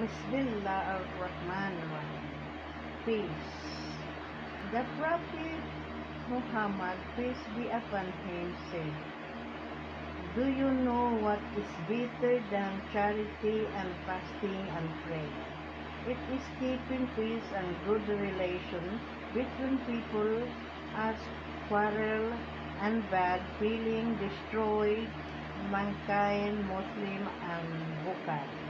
Bismillah ar-Rahman ar-Rahim. Peace. The Prophet Muhammad, peace be upon him, said, Do you know what is better than charity and fasting and prayer? It is keeping peace and good relations between people as quarrel and bad feeling destroy mankind, Muslim.